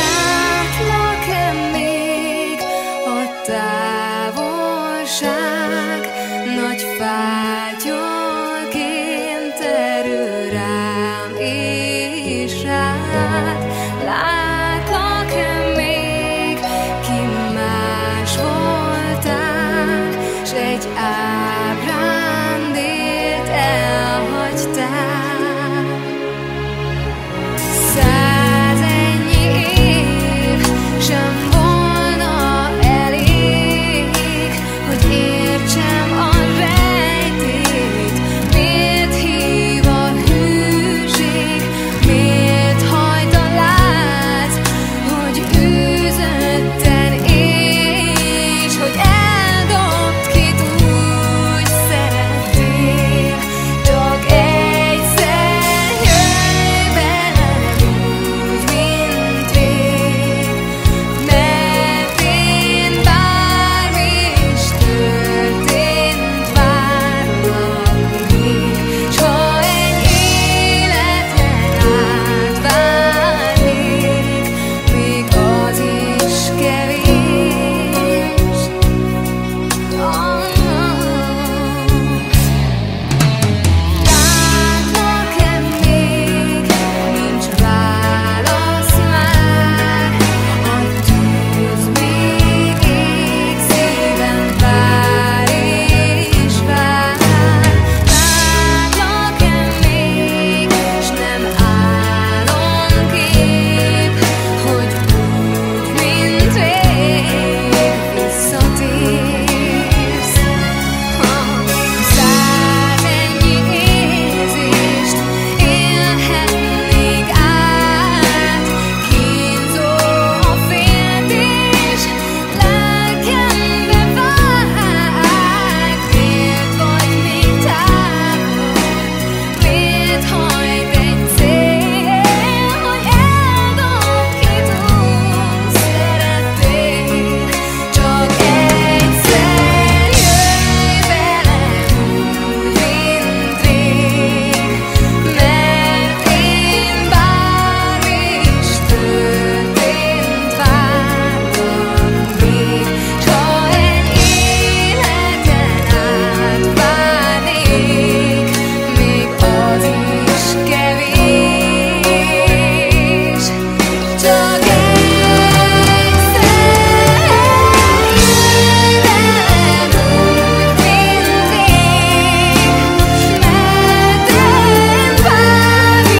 Látlak-e még a távolság?